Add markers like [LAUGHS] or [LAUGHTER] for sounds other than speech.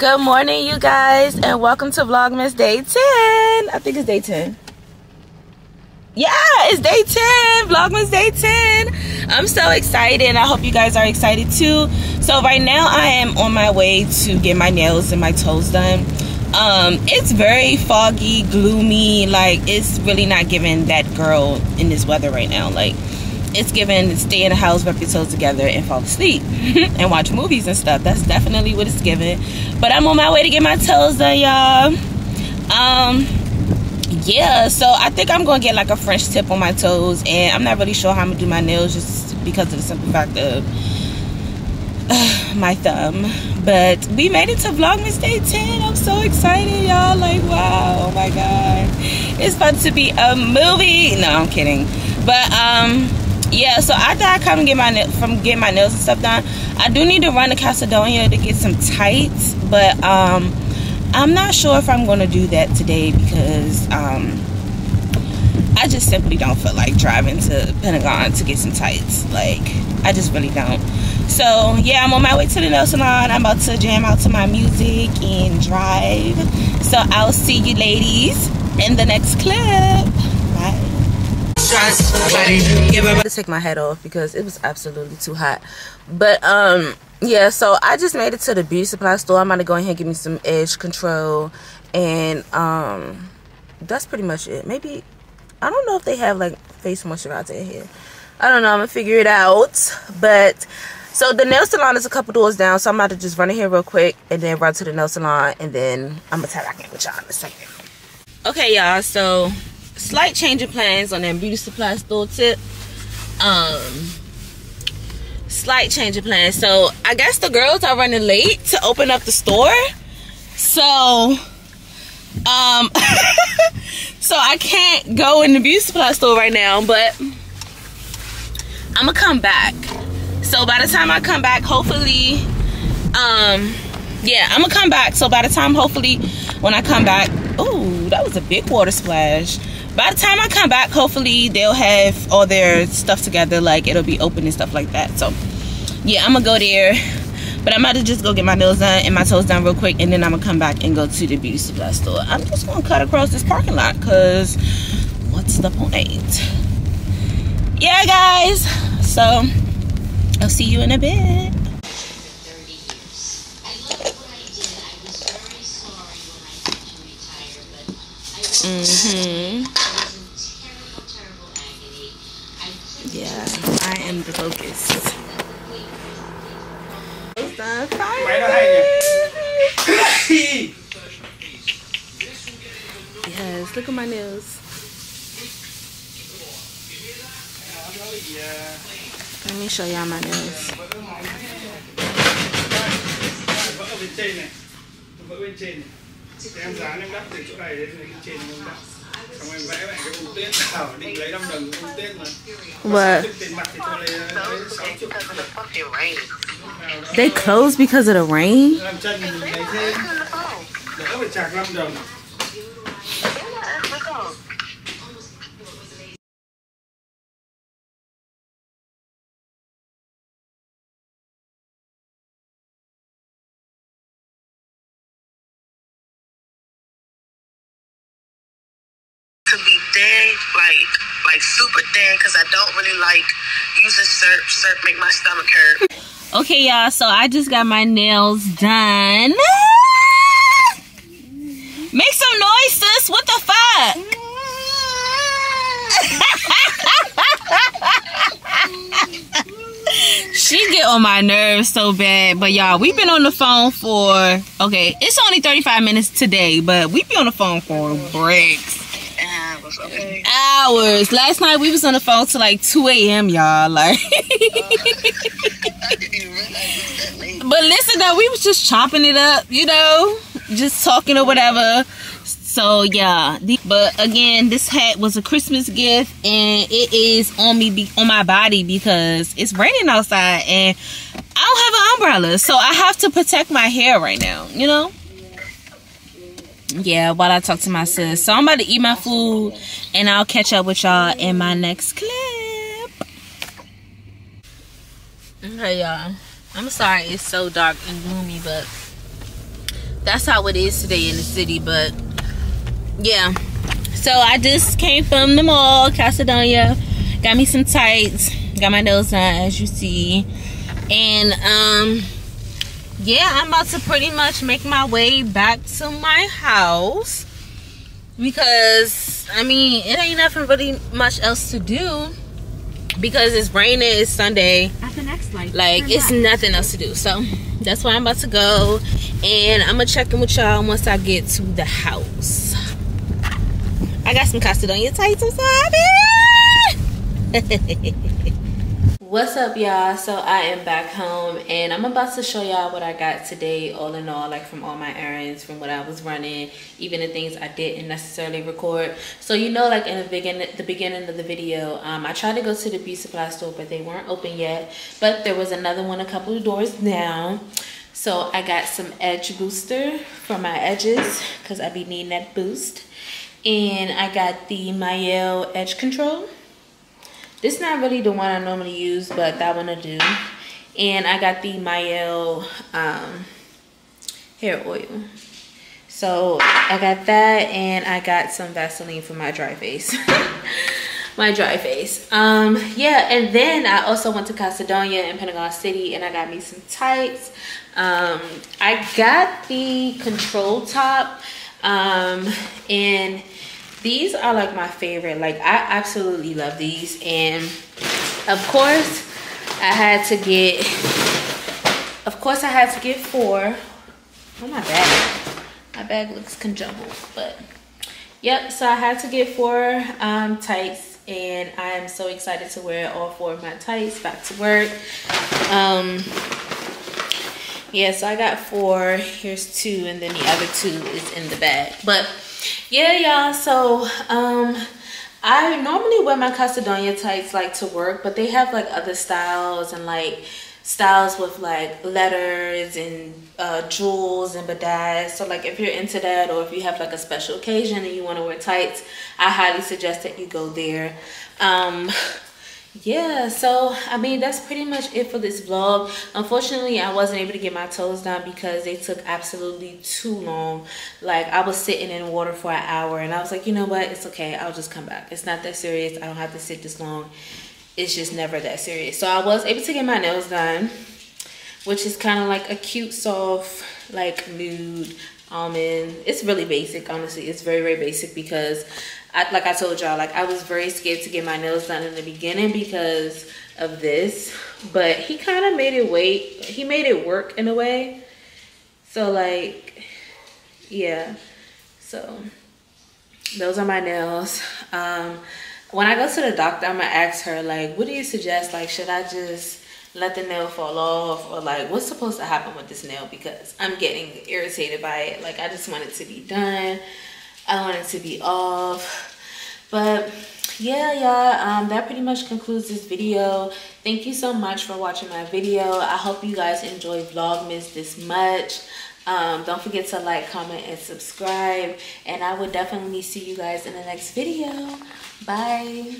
Good morning, you guys, and welcome to Vlogmas Day 10. I think it's day 10. Yeah, it's day 10. Vlogmas Day 10. I'm so excited. I hope you guys are excited too. So right now I am on my way to get my nails and my toes done. Um, it's very foggy, gloomy. Like, it's really not giving that girl in this weather right now. Like, it's given stay in the house, rub your toes together, and fall asleep and watch movies and stuff. That's definitely what it's given. But I'm on my way to get my toes done, y'all. Um, yeah, so I think I'm gonna get like a French tip on my toes, and I'm not really sure how I'm gonna do my nails just because of the simple fact of uh, [SIGHS] my thumb. But we made it to Vlogmas Day 10. I'm so excited, y'all. Like, wow, oh my god, it's fun to be a movie. No, I'm kidding. But um yeah so after i come get my from get my nails and stuff done i do need to run to Calzedonia to get some tights but um i'm not sure if i'm going to do that today because um i just simply don't feel like driving to pentagon to get some tights like i just really don't. So yeah i'm on my way to the nail salon i'm about to jam out to my music and drive. So i'll see you ladies in the next clip To take my head off because it was absolutely too hot. But um yeah, so I just made it to the beauty supply store. I'm gonna go ahead and give me some edge control and um that's pretty much it. Maybe I don't know if they have like face moisturizer in here. I don't know, I'm gonna figure it out. But so the nail salon is a couple doors down, so I'm about to just run in here real quick and then run to the nail salon and then I'm gonna tap back in with y'all in a second. Okay, y'all, so slight change of plans on that beauty supply store tip. Um, slight change of plans. So I guess the girls are running late to open up the store. So, um, [LAUGHS] so I can't go in the beauty supply store right now, but I'm gonna come back. So by the time I come back, hopefully, um, yeah, I'm gonna come back. So by the time, hopefully, when I come back, oh, that was a big water splash by the time I come back, hopefully they'll have all their stuff together. Like it'll be open and stuff like that. So yeah, I'm gonna go there. But I'm about to just go get my nails done and my toes done real quick. And then I'm gonna come back and go to the beauty supply store. I'm just gonna cut across this parking lot because what's the point? Yeah, guys. So I'll see you in a bit. Mm-hmm. Am the focus. yes, look at my nails. Let me show y'all my nails. em dán em đắp từ chỗ này đến cái trên em đắp xong em vẽ bạn cái bông tuyết thảo định lấy 5 đồng bông tuyết mà what tiền mặt thì tôi lấy lấy 60 They closed because of the rain? Like like super thin, because I don't really like using syrup. Syrup make my stomach hurt. Okay, y'all. So I just got my nails done. Make some noise, sis. What the fuck? [LAUGHS] she get on my nerves so bad. But y'all, we've been on the phone for okay, it's only 35 minutes today, but we be on the phone for breaks hours, okay? Hours. Last night we was on the phone till like 2 a.m., y'all. Like But listen though, we was just chopping it up, you know, just talking or whatever. So yeah, but again, this hat was a Christmas gift, and it is on me be, on my body because it's raining outside, and I don't have an umbrella, so I have to protect my hair right now. You know yeah while i talk to my sis so i'm about to eat my food and i'll catch up with y'all in my next clip okay y'all i'm sorry it's so dark and gloomy but that's how it is today in the city. But yeah, so I just came from the mall, Calzedonia. Got me some tights. Got my nails done, as you see. And um, yeah, I'm about to pretty much make my way back to my house because I mean it ain't nothing really much else to do because it's raining. It's Sunday. At the next light. Like it's back. nothing else to do. So that's why I'm about to go, and I'm gonna check in with y'all once I get to the house. I got some Calzedonia tights. I'm so happy. [LAUGHS] what's up y'all? So i am back home and i'm about to show y'all what i got today all in all like from all my errands from what i was running even the things i didn't necessarily record. So you know like in the beginning the beginning of the video um, i tried to go to the beauty supply store but they weren't open yet. But there was another one a couple of doors down. So i got some edge booster for my edges because i be needing that boost. And i got the Mielle edge control this is not really the one I normally use, but that one I do. And I got the Mielle um, hair oil. So I got that and I got some Vaseline for my dry face. [LAUGHS] my dry face. Um, yeah, and then I also went to Calzedonia in Pentagon City and I got me some tights. Um, I got the control top um, and these are like my favorite. Like i absolutely love these. And of course i had to get of course i had to get four. Oh my bag. My bag looks conjumbled but yep. So i had to get four um, tights and i'm so excited to wear all four of my tights back to work. Um yeah so i got four. Here's two and then the other two is in the bag. But yeah y'all so um i normally wear my Calzedonia tights like to work but they have like other styles and like styles with like letters and uh, jewels and bedazzle. So like if you're into that or if you have like a special occasion and you want to wear tights, I highly suggest that you go there. Um, yeah so i mean that's pretty much it for this vlog. Unfortunately i wasn't able to get my toes done because they took absolutely too long. Like i was sitting in water for an hour and i was like you know what? It's okay. I'll just come back. It's not that serious. I don't have to sit this long. It's just never that serious. So i was able to get my nails done which is kind of like a cute soft like nude almond. It's really basic honestly. It's very very basic because I, like I told y'all, like I was very scared to get my nails done in the beginning because of this, but he kind of made it wait. He made it work in a way. So like, yeah. So those are my nails. Um, when I go to the doctor, I'm gonna ask her like, what do you suggest? Like, should I just let the nail fall off or like what's supposed to happen with this nail because I'm getting irritated by it. Like I just want it to be done. I want it to be off. But yeah, y'all, um, that pretty much concludes this video. Thank you so much for watching my video. I hope you guys enjoy Vlogmas this much. Um, don't forget to like, comment, and subscribe. And I will definitely see you guys in the next video. Bye.